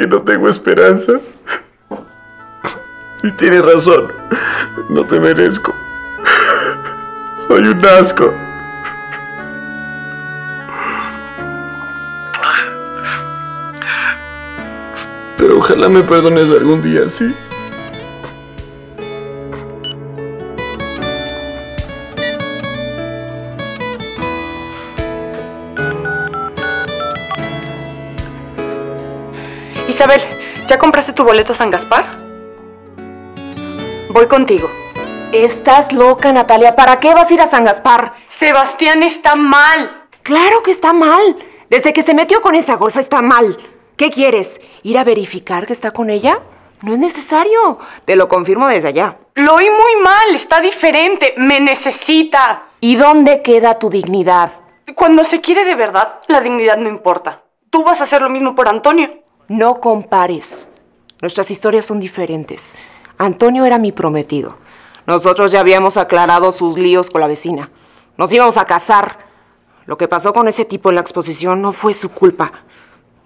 que no tengo esperanzas. Y tienes razón, no te merezco. Soy un asco. Pero ojalá me perdones algún día, ¿sí? Isabel, ¿ya compraste tu boleto a San Gaspar? Voy contigo. Estás loca, Natalia. ¿Para qué vas a ir a San Gaspar? Sebastián está mal. Claro que está mal. Desde que se metió con esa golfa está mal. ¿Qué quieres? ¿Ir a verificar que está con ella? No es necesario. Te lo confirmo desde allá. Lo oí muy mal, está diferente, me necesita. ¿Y dónde queda tu dignidad? Cuando se quiere de verdad, la dignidad no importa. Tú vas a hacer lo mismo por Antonio. No compares. Nuestras historias son diferentes. Antonio era mi prometido. Nosotros ya habíamos aclarado sus líos con la vecina. Nos íbamos a casar. Lo que pasó con ese tipo en la exposición no fue su culpa.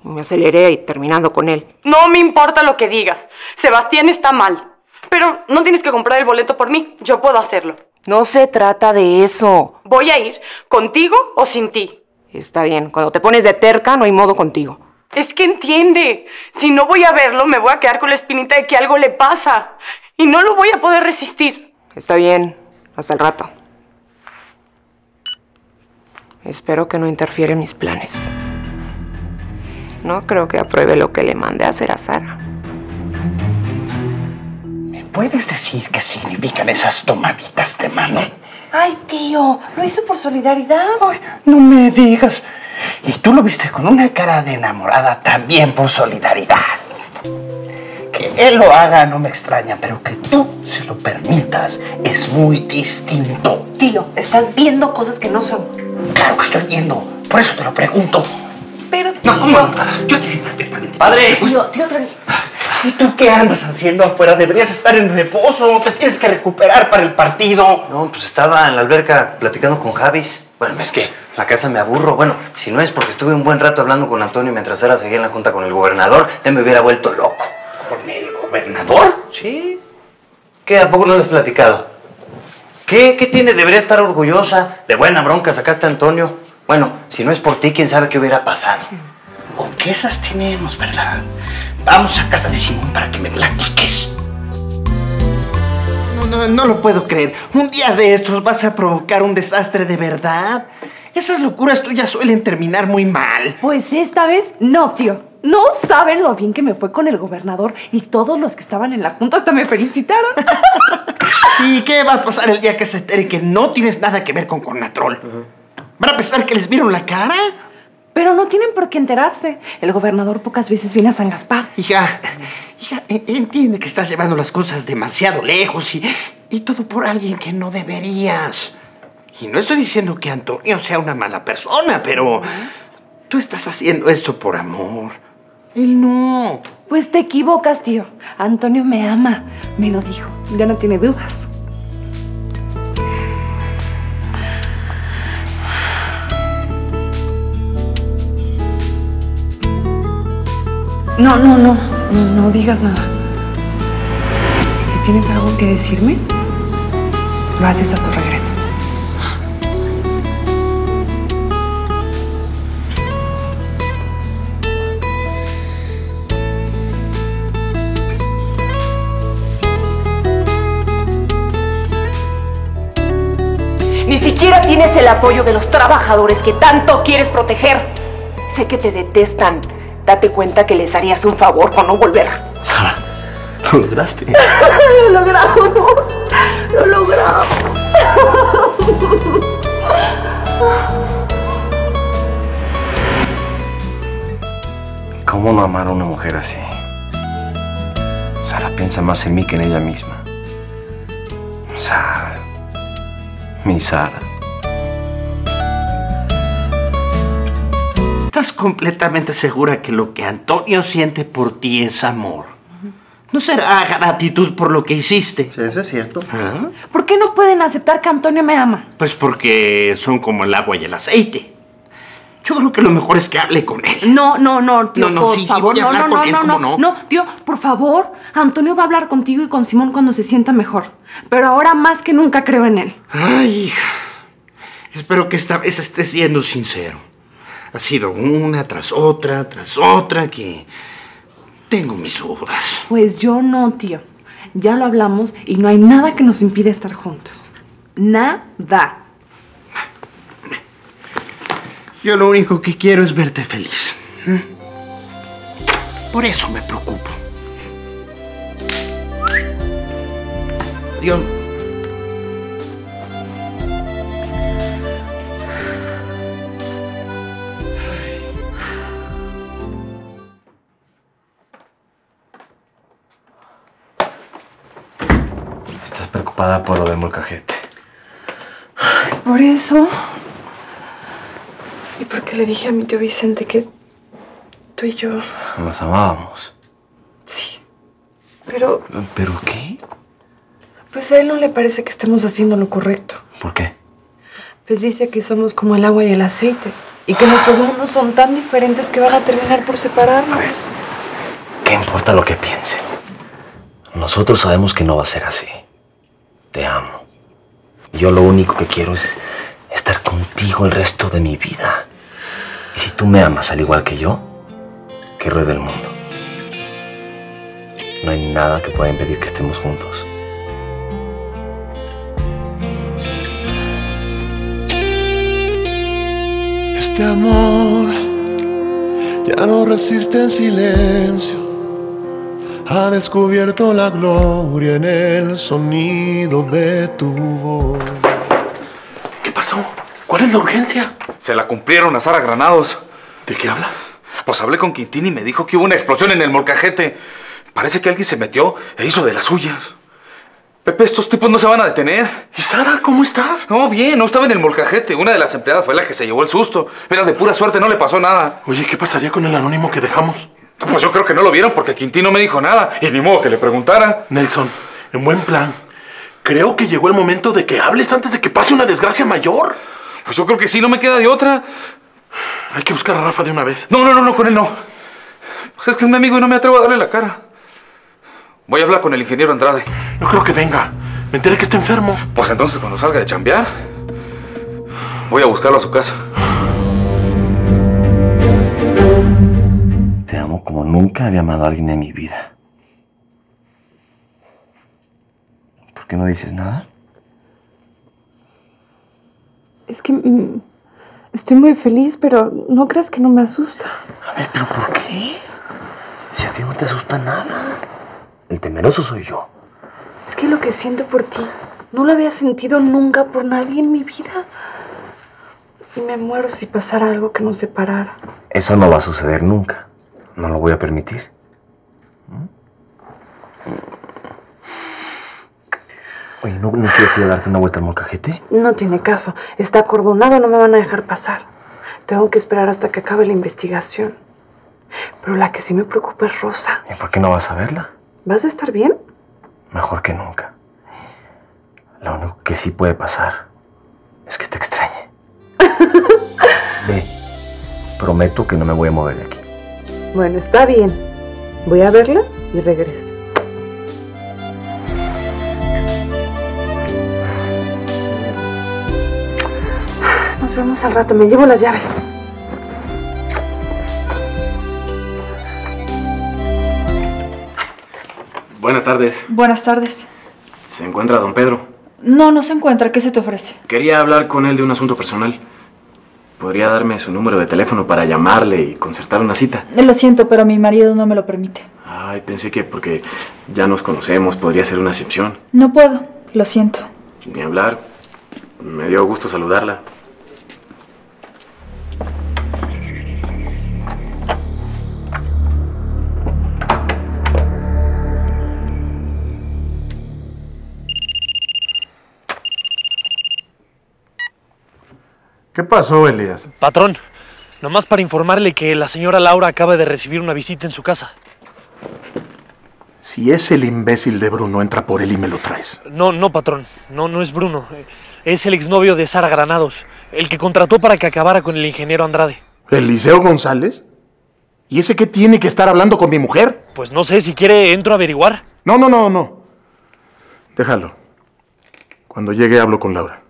Me aceleré y terminando con él. No me importa lo que digas. Sebastián está mal. Pero no tienes que comprar el boleto por mí. Yo puedo hacerlo. No se trata de eso. Voy a ir, contigo o sin ti. Está bien. Cuando te pones de terca, no hay modo contigo. Es que entiende. Si no voy a verlo, me voy a quedar con la espinita de que algo le pasa. Y no lo voy a poder resistir. Está bien. Hasta el rato. Espero que no interfiere en mis planes. No creo que apruebe lo que le mandé a hacer a Sara. ¿Me puedes decir qué significan esas tomaditas de mano? Ay, tío, lo hizo por solidaridad. Ay, no me digas. Y tú lo viste con una cara de enamorada también por solidaridad. Que él lo haga no me extraña, pero que tú se lo permitas es muy distinto. Tío, estás viendo cosas que no son. Claro que estoy viendo, por eso te lo pregunto. Pero, No, tío, no, yo te perfectamente. ¡Padre! tío, tío, tranquilo. ¿Y tú qué andas haciendo afuera? Deberías estar en reposo, te tienes que recuperar para el partido. No, pues estaba en la alberca platicando con Javis. Bueno, es que la casa me aburro. Bueno, si no es porque estuve un buen rato hablando con Antonio mientras era seguía en la junta con el gobernador, ya me hubiera vuelto loco. ¿Con el gobernador? Sí. ¿Qué? ¿A poco no les has platicado? ¿Qué? ¿Qué tiene? Debería estar orgullosa. De buena bronca sacaste a Antonio. Bueno, si no es por ti, quién sabe qué hubiera pasado. ¿Con qué esas tenemos, verdad? Vamos a casa de Simón para que me platiques. No, lo puedo creer. Un día de estos vas a provocar un desastre de verdad. Esas locuras tuyas suelen terminar muy mal. Pues esta vez no, tío. No saben lo bien que me fue con el gobernador y todos los que estaban en la junta hasta me felicitaron. ¿Y qué va a pasar el día que se entere que no tienes nada que ver con Conatrol? ¿Van a pensar que les vieron la cara? Pero no tienen por qué enterarse. El gobernador pocas veces viene a San Gaspar. Hija, hija, e- entiende que estás llevando las cosas demasiado lejos y, y todo por alguien que no deberías. Y no estoy diciendo que Antonio sea una mala persona, pero tú estás haciendo esto por amor. Él no. Pues te equivocas, tío. Antonio me ama. Me lo dijo. Ya no tiene dudas. No, no, no. No, digas nada. Si tienes algo que decirme, lo haces a tu regreso. Ni siquiera tienes el apoyo de los trabajadores que tanto quieres proteger. Sé que te detestan. Date cuenta que les harías un favor con no volver. Sara, lo lograste. Lo logramos. Lo logramos. ¿Cómo no amar a una mujer así? Sara piensa más en mí que en ella misma. Sara. Mi Sara. ¿Estás completamente segura que lo que Antonio siente por ti es amor? ¿No será gratitud por lo que hiciste? eso es cierto. ¿Ah? ¿Por qué no pueden aceptar que Antonio me ama? Pues porque son como el agua y el aceite. Yo creo que lo mejor es que hable con él. No, no, no, tío, No, no, por sí, sí, favor. voy a no, no, con no, él, no, ¿cómo no, no? no, tío, por favor. Antonio va a hablar contigo y con Simón cuando se sienta mejor. Pero ahora más que nunca creo en él. Ay, hija. Espero que esta vez esté siendo sincero. Ha sido una tras otra, tras otra, que tengo mis dudas. Pues yo no, tío. Ya lo hablamos y no hay nada que nos impida estar juntos. Nada. Yo lo único que quiero es verte feliz. ¿m? Por eso me preocupo. Dios. Estás preocupada por lo del molcajete. Por eso. Y porque le dije a mi tío Vicente que tú y yo. Nos amábamos. Sí. Pero, ¿Pero qué? pues a él no le parece que estemos haciendo lo correcto. ¿Por qué? Pues dice que somos como el agua y el aceite. Y que nuestros mundos son tan diferentes que van a terminar por separarnos. ¿Qué importa lo que piense? Nosotros sabemos que no va a ser así. Te amo. Yo lo único que quiero es estar contigo el resto de mi vida. Y si tú me amas al igual que yo, que ruede el mundo. No hay nada que pueda impedir que estemos juntos. Este amor ya no resiste en silencio. Ha descubierto la gloria en el sonido de tu voz. ¿Qué pasó? ¿Cuál es la urgencia? Se la cumplieron a Sara Granados. ¿De qué hablas? Pues hablé con Quintín y me dijo que hubo una explosión en el molcajete. Parece que alguien se metió e hizo de las suyas. Pepe, estos tipos no se van a detener. ¿Y Sara cómo está? No, bien, no estaba en el molcajete. Una de las empleadas fue la que se llevó el susto. Era de pura suerte, no le pasó nada. Oye, ¿qué pasaría con el anónimo que dejamos? Pues yo creo que no lo vieron porque Quintín no me dijo nada. Y ni modo que le preguntara. Nelson, en buen plan. Creo que llegó el momento de que hables antes de que pase una desgracia mayor. Pues yo creo que sí, no me queda de otra. Hay que buscar a Rafa de una vez. No, no, no, no, con él no. Pues es que es mi amigo y no me atrevo a darle la cara. Voy a hablar con el ingeniero Andrade. No creo que venga. Me enteré que está enfermo. Pues entonces cuando salga de chambear, voy a buscarlo a su casa. Amo como nunca había amado a alguien en mi vida. ¿Por qué no dices nada? Es que mm, estoy muy feliz, pero no creas que no me asusta. A ver, ¿pero por qué? Si a ti no te asusta nada. El temeroso soy yo. Es que lo que siento por ti no lo había sentido nunca por nadie en mi vida. Y me muero si pasara algo que nos separara. Eso no va a suceder nunca. No lo voy a permitir. Oye, ¿no, no quieres ir a darte una vuelta al molcajete? No tiene caso. Está acordonado, no me van a dejar pasar. Tengo que esperar hasta que acabe la investigación. Pero la que sí me preocupa es Rosa. ¿Y por qué no vas a verla? ¿Vas a estar bien? Mejor que nunca. Lo único que sí puede pasar es que te extrañe. Ve, prometo que no me voy a mover de aquí. Bueno, está bien. Voy a verla y regreso. Nos vemos al rato. Me llevo las llaves. Buenas tardes. Buenas tardes. ¿Se encuentra don Pedro? No, no se encuentra. ¿Qué se te ofrece? Quería hablar con él de un asunto personal. ¿Podría darme su número de teléfono para llamarle y concertar una cita? Lo siento, pero mi marido no me lo permite. Ay, pensé que porque ya nos conocemos podría ser una excepción. No puedo. Lo siento. Ni hablar. Me dio gusto saludarla. ¿Qué pasó, Elías? Patrón, nomás para informarle que la señora Laura acaba de recibir una visita en su casa. Si es el imbécil de Bruno, entra por él y me lo traes. No, no, patrón. No, no es Bruno. Es el exnovio de Sara Granados, el que contrató para que acabara con el ingeniero Andrade. ¿Eliseo González? ¿Y ese qué tiene que estar hablando con mi mujer? Pues no sé, si quiere entro a averiguar. No, no, no, no. Déjalo. Cuando llegue hablo con Laura.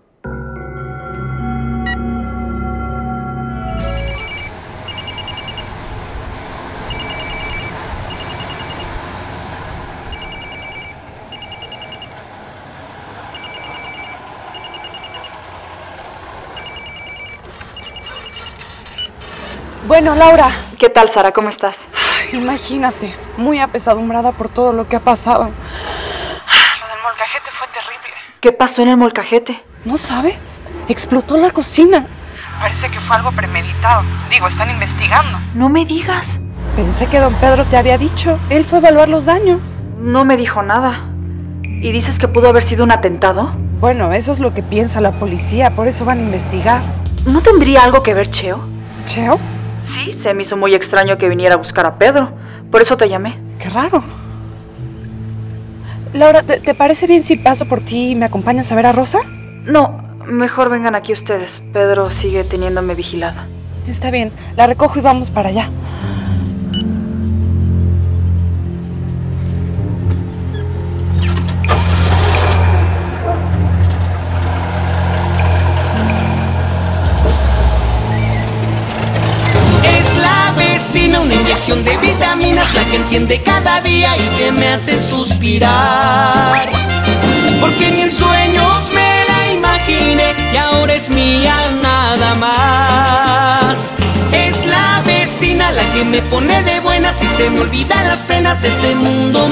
Bueno, Laura, ¿Qué tal, Sara? ¿Cómo estás? imagínate, muy apesadumbrada por todo lo que ha pasado. Lo del molcajete fue terrible. ¿Qué pasó en el molcajete? ¿No sabes? Explotó la cocina. Parece que fue algo premeditado. Digo, están investigando. No me digas. Pensé que don Pedro te había dicho. Él fue a evaluar los daños. No me dijo nada. ¿Y dices que pudo haber sido un atentado? Bueno, eso es lo que piensa la policía, por eso van a investigar. ¿No tendría algo que ver Cheo? ¿Cheo? Sí, se me hizo muy extraño que viniera a buscar a Pedro. Por eso te llamé. Qué raro. Laura, ¿te, te parece bien si paso por ti y me acompañas a ver a Rosa? No, mejor vengan aquí ustedes. Pedro sigue teniéndome vigilada. Está bien, la recojo y vamos para allá. Inyección de vitaminas, la que enciende cada día y que me hace suspirar. Porque ni en sueños me la imaginé y ahora es mía nada más. Es la vecina la que me pone de buenas y se me olvidan las penas de este mundo.